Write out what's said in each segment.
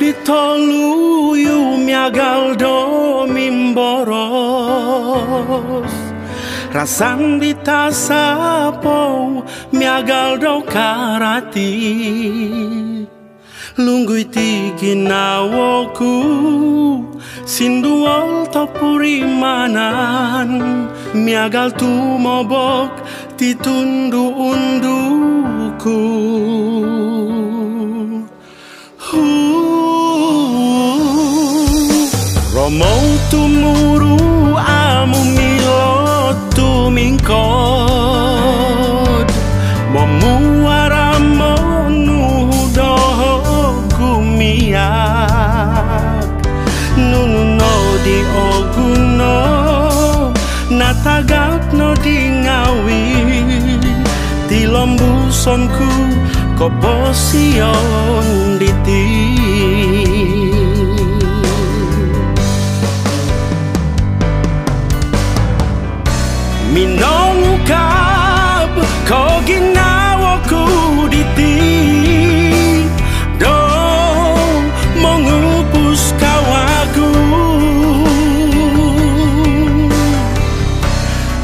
ditolu yu miagal do mimboros. Rasan ditasapo miagal do karati. Lunggui tigi nawoku Sinduol topurimanan Miagal tumobok titundu unduku kod memuara menuh doho gumiak nununo di oguno natagat no di ngawi. Di lombusonku kobosion ditiru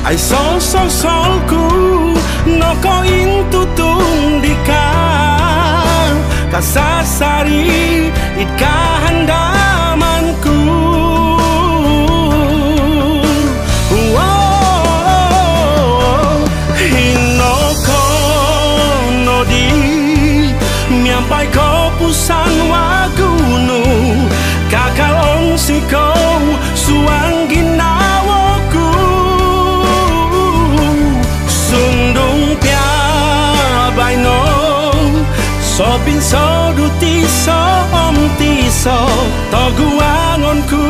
ai sol sol sol ku no ko in tutung di ka kasasari it ka handamanku wow hinoko no di miampai ko pusanu Sopin so duti so om tiso. Toguangonku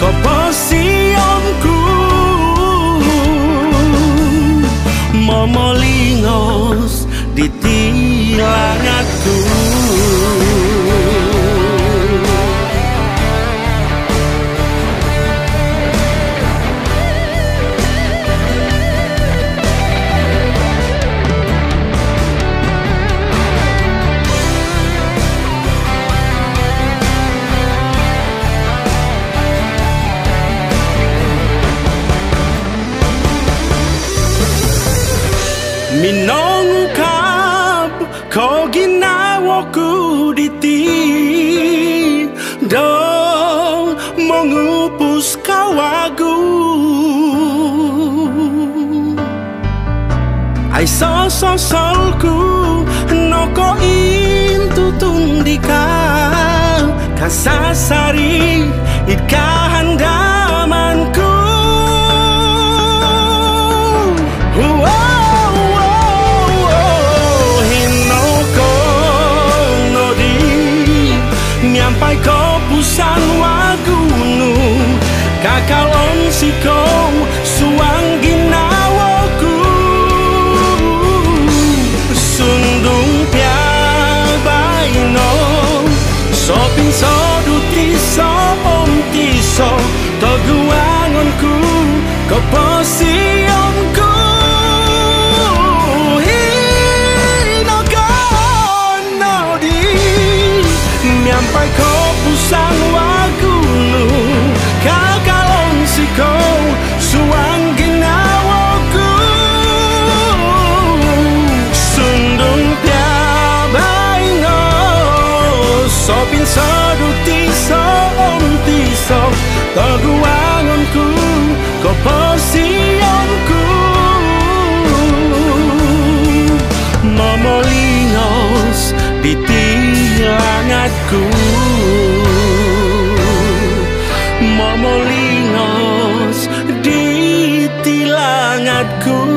ko posionku Momolingos di みのんかぶこぎなをくりてどもぐぷすかわぐあいそそそうくのこいんととんりかかささり ko pusan wagunu Kakal on siko suang ginawaku Sundung pia baino Sopin so duti so om tiso Toguangonku ko Tiso pinsadu tiso om tiso Teguangonku kau persionku Memolingos di tilangatku Memolingos di tilangatku